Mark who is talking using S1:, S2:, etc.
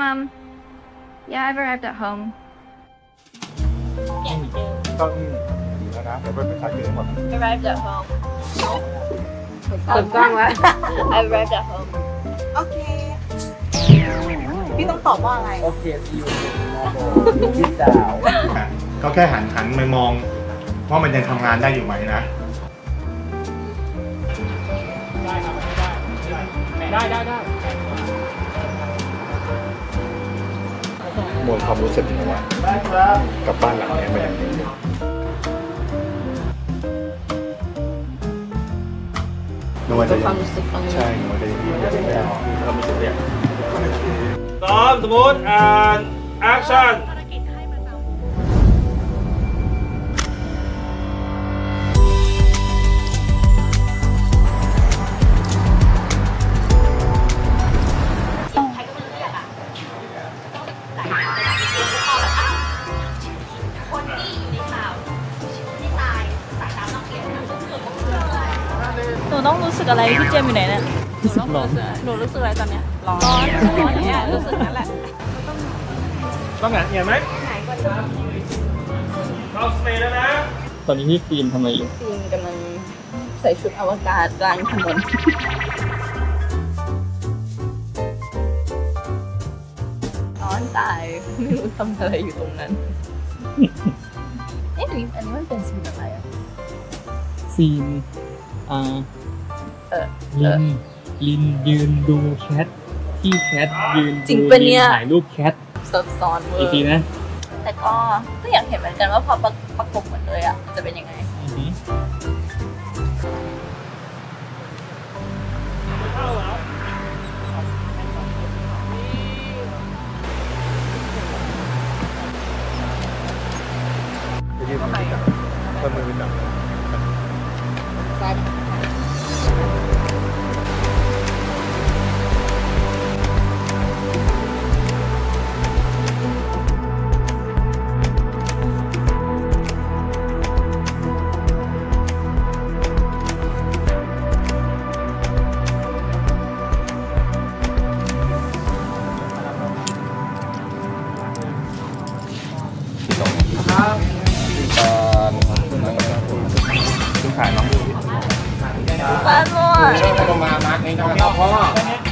S1: Um, yeah, I've arrived at home.
S2: ต้องดีแล้วนะเดี๋ยวไปเป็นสายเกินหมด
S1: Arrived at home.
S3: เปิดกล้องแล้ว
S1: I've arrived at home.
S4: โอเค พี่ต้องตอบว่าอะไร
S2: โอเคซีอูพี่ดาวก็แค่หันหันไปมองว่ามันยังทำงานได้อยู่ไหมนะ
S5: ได้ได้ได้
S2: มวลความรู้สึกนะว่ากับบ้านหลังนี้มันยังดีอยู่นวลจะ
S3: ค
S2: ยั
S3: วาม
S2: ง
S3: รู้สึกตรงนี้
S2: ใช่นวลจะยังยืนยันไม่ได้เราไม่ถึงเรียก
S5: สองสมมติอ่านแอคชั่น
S6: ห ต้องรู้สึกอะไรพี่เจมส์อยู่ไหนเนี่ยรู้สึกร้อนหนูรู้สึกอะไรตอนเนี้ยร้อนร้อนร้อนเนี่ยรู้สึกนั่นแหละ
S5: ต้องหงายเงียบไหมเราสเตย์แล้วนะ
S7: ตอนนี้พี่ฟิล์มทำอะไรอยู่
S3: ฟิล์มกำลังใส่ชุดอวกาศกลางถนนร้อนตายไม่รู้ทำอะไรอยู่ตรงนั้นเอ๊ะหรืออันนี้มันเป็นสีอะไรอะ
S7: ซีนอ่า
S3: เออ
S7: ลินลินยืนดูแคทที่แคทยืน
S3: จริง
S7: ดู
S3: ปะเนี่ย
S7: ถ่ายรูปแคท
S3: ซับซ้อนเวอ
S7: อีกที
S3: ร์
S7: นะ
S3: แต่ก็ก็อยากเห็นเหมือนกันว่าพอประประกบหมดเลยอะจะเป็นยังไง
S2: บ้า
S3: นมั่ว